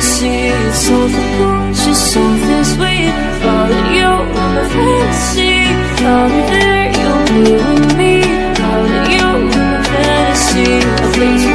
See, It's self-conscious of this waiting for you. in the fantasy Found it there, you'll be with me Out you in the fantasy